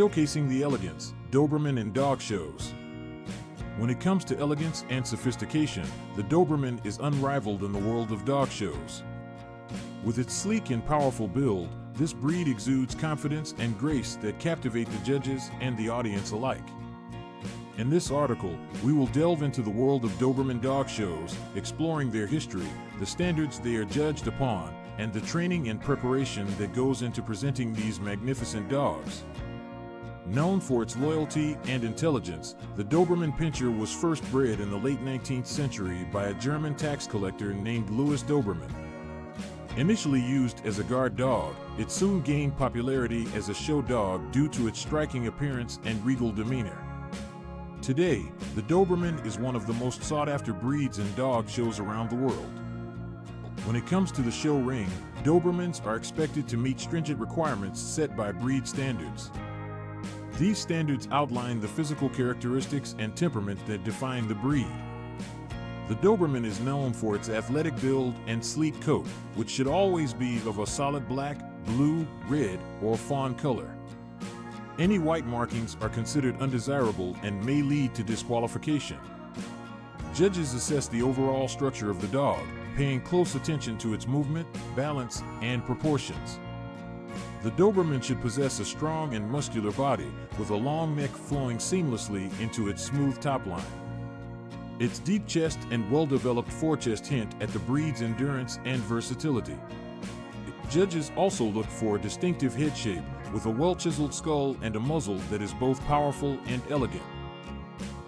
showcasing the elegance, Doberman in dog shows. When it comes to elegance and sophistication, the Doberman is unrivaled in the world of dog shows. With its sleek and powerful build, this breed exudes confidence and grace that captivate the judges and the audience alike. In this article, we will delve into the world of Doberman dog shows, exploring their history, the standards they are judged upon, and the training and preparation that goes into presenting these magnificent dogs. Known for its loyalty and intelligence, the Doberman Pinscher was first bred in the late 19th century by a German tax collector named Louis Dobermann. Initially used as a guard dog, it soon gained popularity as a show dog due to its striking appearance and regal demeanor. Today, the Doberman is one of the most sought after breeds in dog shows around the world. When it comes to the show ring, Dobermans are expected to meet stringent requirements set by breed standards. These standards outline the physical characteristics and temperament that define the breed. The Doberman is known for its athletic build and sleek coat, which should always be of a solid black, blue, red, or fawn color. Any white markings are considered undesirable and may lead to disqualification. Judges assess the overall structure of the dog, paying close attention to its movement, balance, and proportions. The Doberman should possess a strong and muscular body, with a long neck flowing seamlessly into its smooth top line. Its deep chest and well-developed forechest hint at the breed's endurance and versatility. Judges also look for a distinctive head shape with a well-chiseled skull and a muzzle that is both powerful and elegant.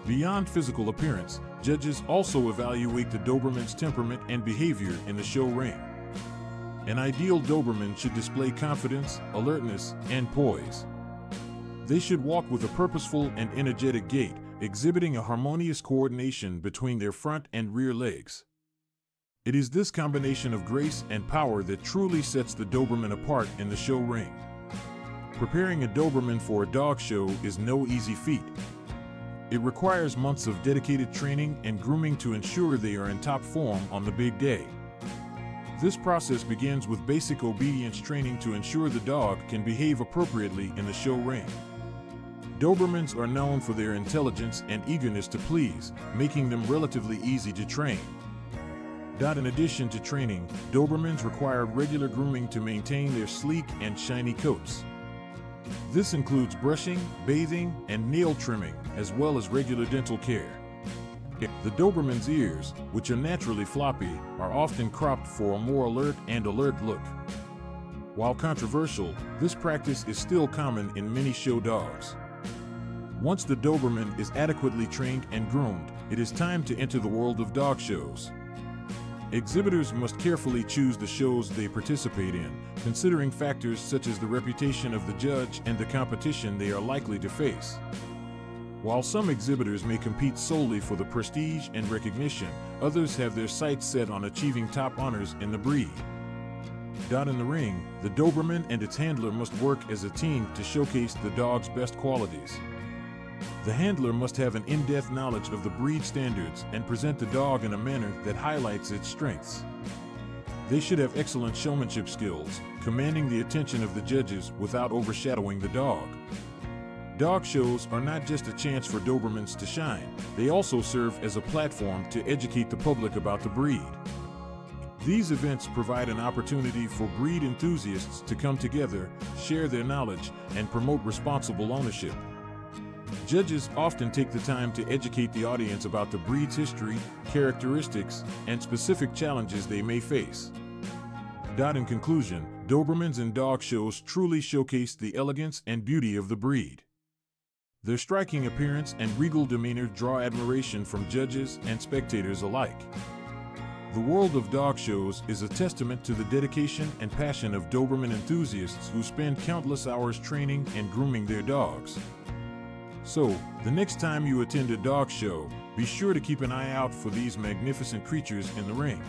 Beyond physical appearance, judges also evaluate the Doberman's temperament and behavior in the show ring. An ideal Doberman should display confidence, alertness, and poise. They should walk with a purposeful and energetic gait, exhibiting a harmonious coordination between their front and rear legs. It is this combination of grace and power that truly sets the Doberman apart in the show ring. Preparing a Doberman for a dog show is no easy feat. It requires months of dedicated training and grooming to ensure they are in top form on the big day. This process begins with basic obedience training to ensure the dog can behave appropriately in the show ring. Dobermans are known for their intelligence and eagerness to please, making them relatively easy to train. In addition to training, Dobermans require regular grooming to maintain their sleek and shiny coats. This includes brushing, bathing, and nail trimming, as well as regular dental care. The Doberman's ears, which are naturally floppy, are often cropped for a more alert and alert look. While controversial, this practice is still common in many show dogs. Once the Doberman is adequately trained and groomed, it is time to enter the world of dog shows. Exhibitors must carefully choose the shows they participate in, considering factors such as the reputation of the judge and the competition they are likely to face. While some exhibitors may compete solely for the prestige and recognition, others have their sights set on achieving top honors in the breed. Dot in the ring, the Doberman and its handler must work as a team to showcase the dog's best qualities. The handler must have an in-depth knowledge of the breed standards and present the dog in a manner that highlights its strengths. They should have excellent showmanship skills, commanding the attention of the judges without overshadowing the dog. Dog shows are not just a chance for Dobermans to shine, they also serve as a platform to educate the public about the breed. These events provide an opportunity for breed enthusiasts to come together, share their knowledge, and promote responsible ownership. Judges often take the time to educate the audience about the breed's history, characteristics, and specific challenges they may face. Dot In conclusion, Dobermans and dog shows truly showcase the elegance and beauty of the breed. Their striking appearance and regal demeanor draw admiration from judges and spectators alike. The world of dog shows is a testament to the dedication and passion of Doberman enthusiasts who spend countless hours training and grooming their dogs. So, the next time you attend a dog show, be sure to keep an eye out for these magnificent creatures in the ring.